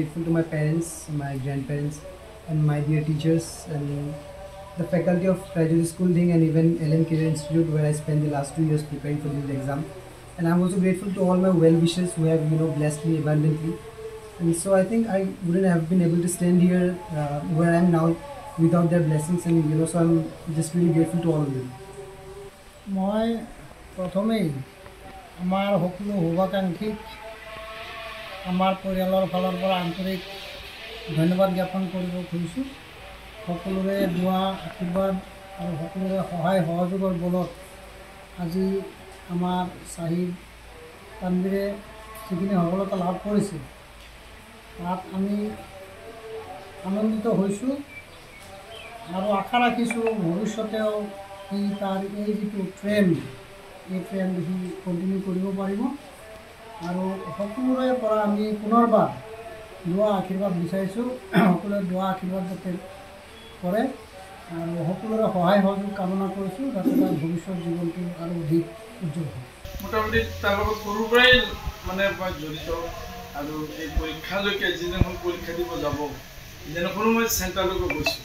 to my parents, my grandparents, and my dear teachers, and the faculty of Rajouri School Thing, and even LM Career Institute, where I spent the last two years preparing for this exam. And I'm also grateful to all my well wishers who have, you know, blessed me abundantly. And so I think I wouldn't have been able to stand here uh, where I am now without their blessings, and you know, so I'm just really grateful to all of them. মই প্ৰথমেই আমাৰ সকলো শুভাকাংক্ষীক আমাৰ পৰিয়ালৰ ফালৰ পৰা আন্তৰিক ধন্যবাদ জ্ঞাপন কৰিব খুজিছোঁ। সকলোৰে দোৱা আশীৰ্বাদ আৰু সকলোৰে সহায় সহযোগৰ বলত আজি আমাৰ চাহিদ তানবীৰে যিখিনি সফলতা লাভ কৰিছে তাত আমি আনন্দিত হৈছোঁ আৰু আশা ৰাখিছোঁ ভৱিষ্যতেও সি তাৰ এই যিটো ট্ৰেণ্ড এই ট্ৰেণ্ড সি কণ্টিনিউ কৰিব পাৰিব। আৰু সকলোৰে পৰা আমি পুনৰবাৰ দোৱা আশীৰ্বাদ বিচাৰিছোঁ। সকলোৱে দোৱা আশীৰ্বাদ যাতে কৰে আৰু সকলোৰে সহায় সহযোগ কামনা কৰিছোঁ যাতে তাৰ ভৱিষ্যত জীৱনটো আৰু অধিক উজ্জ্বল হয়। মোটামুটি তাৰ লগত সৰুৰ পৰাই মানে মই জড়িত আৰু এই পৰীক্ষালৈকে যিদিনাখন পৰীক্ষা দিব যাব সেইদিনাখনো মই চেণ্টাৰলৈকে গৈছোঁ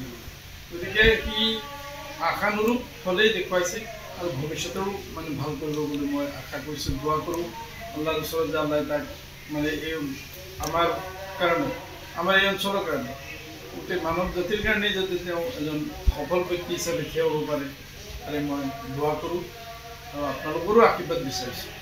দিব গতিকে সি আশানুৰূপ ফলেই দেখুৱাইছে আৰু ভৱিষ্যতেও মানে ভাল কৰিব বুলি মই আশা কৰিছোঁ দোৱা কৰোঁ। আল্লাহৰ ওচৰত যে আল্লাহ তাক মানে এই আমাৰ কাৰণে আমাৰ এই অঞ্চলৰ কাৰণে গোটেই মানৱ জাতিৰ কাৰণেই যাতে তেওঁ এজন সফল ব্যক্তি হিচাপে থিয় হ'ব পাৰে তাৰে মই কৰোঁ আৰু আপোনালোকৰো আশীৰ্বাদ বিচাৰিছোঁ।